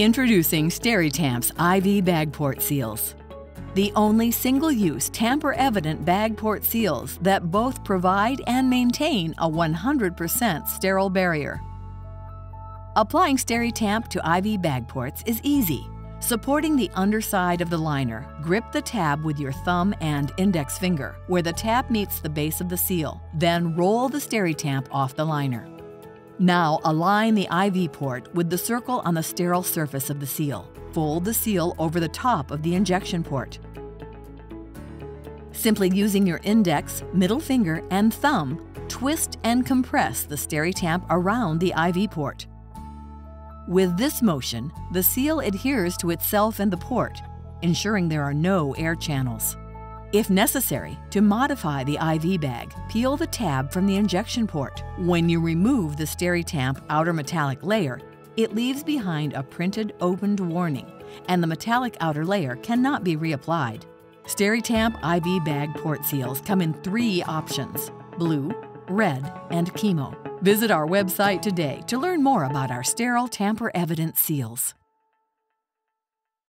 Introducing SteriTamp's IV bag port seals. The only single-use tamper-evident bag port seals that both provide and maintain a 100% sterile barrier. Applying SteriTamp to IV bag ports is easy. Supporting the underside of the liner, grip the tab with your thumb and index finger where the tab meets the base of the seal. Then roll the SteriTamp off the liner. Now align the IV port with the circle on the sterile surface of the seal. Fold the seal over the top of the injection port. Simply using your index, middle finger, and thumb, twist and compress the SteriTamp around the IV port. With this motion, the seal adheres to itself and the port, ensuring there are no air channels. If necessary, to modify the IV bag, peel the tab from the injection port. When you remove the SteriTamp outer metallic layer, it leaves behind a printed opened warning, and the metallic outer layer cannot be reapplied. SteriTamp IV bag port seals come in three options blue, red, and chemo. Visit our website today to learn more about our sterile tamper evident seals.